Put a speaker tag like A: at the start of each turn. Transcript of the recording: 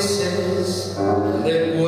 A: voices that